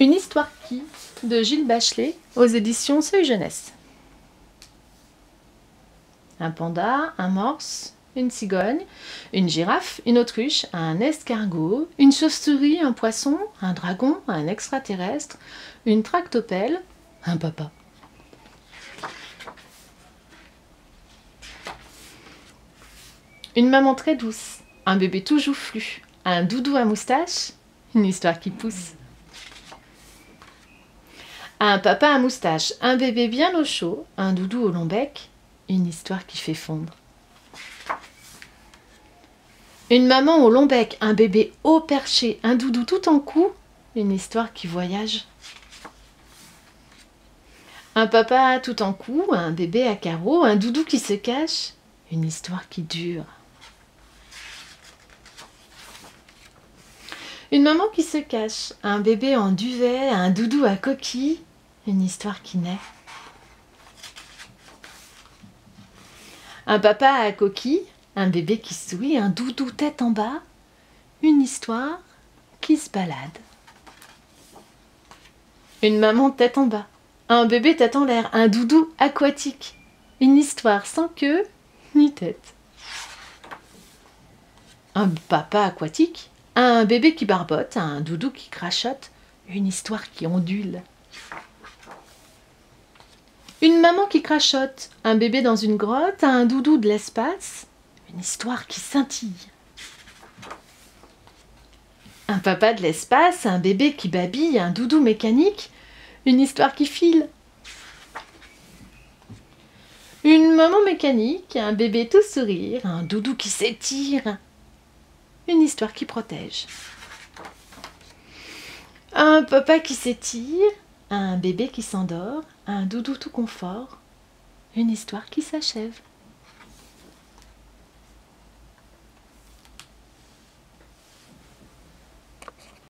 Une histoire qui de Gilles Bachelet aux éditions Seuil Jeunesse. Un panda, un morse, une cigogne, une girafe, une autruche, un escargot, une chauve-souris, un poisson, un dragon, un extraterrestre, une tractopelle, un papa. Une maman très douce, un bébé tout joufflu, un doudou à moustache, une histoire qui pousse. Un papa à moustache, un bébé bien au chaud, un doudou au long bec, une histoire qui fait fondre. Une maman au long bec, un bébé haut perché, un doudou tout en cou, une histoire qui voyage. Un papa tout en cou, un bébé à carreaux, un doudou qui se cache, une histoire qui dure. Une maman qui se cache, un bébé en duvet, un doudou à coquille, une histoire qui naît. Un papa à coquille, un bébé qui sourit, un doudou tête en bas, une histoire qui se balade. Une maman tête en bas, un bébé tête en l'air, un doudou aquatique, une histoire sans queue ni tête. Un papa aquatique, un bébé qui barbote, un doudou qui crachote, une histoire qui ondule. Une maman qui crachote, un bébé dans une grotte, un doudou de l'espace, une histoire qui scintille. Un papa de l'espace, un bébé qui babille, un doudou mécanique, une histoire qui file. Une maman mécanique, un bébé tout sourire, un doudou qui s'étire, une histoire qui protège. Un papa qui s'étire, un bébé qui s'endort, un doudou tout confort, une histoire qui s'achève.